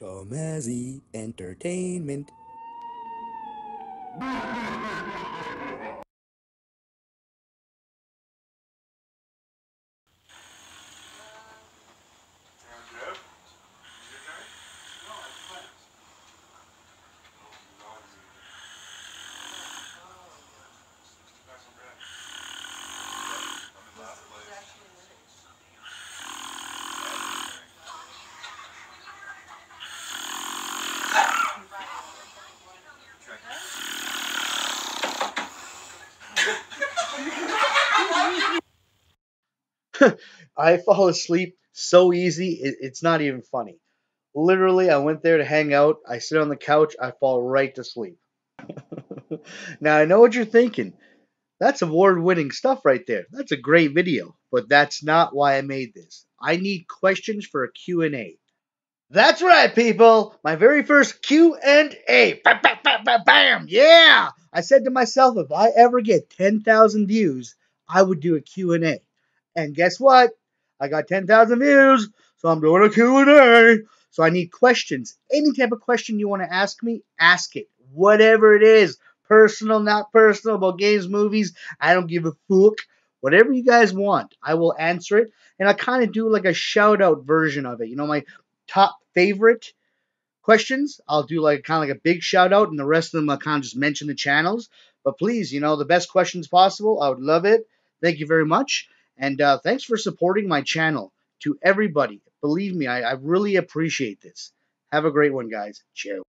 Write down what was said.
Tomasi Entertainment. I fall asleep so easy, it, it's not even funny. Literally, I went there to hang out. I sit on the couch, I fall right to sleep. now, I know what you're thinking. That's award winning stuff right there. That's a great video, but that's not why I made this. I need questions for a Q&A. That's right, people. My very first Q&A. Bam, bam, bam, bam, bam. Yeah. I said to myself, if I ever get 10,000 views, I would do a Q&A. And guess what? I got 10,000 views, so I'm doing a Q&A. So I need questions. Any type of question you want to ask me, ask it. Whatever it is. Personal, not personal, about games, movies. I don't give a fuck. Whatever you guys want, I will answer it. And I kind of do like a shout out version of it. You know, my top favorite questions, I'll do like kind of like a big shout out, and the rest of them I'll kind of just mention the channels. But please, you know, the best questions possible. I would love it. Thank you very much. And uh, thanks for supporting my channel to everybody. Believe me, I, I really appreciate this. Have a great one, guys. Ciao.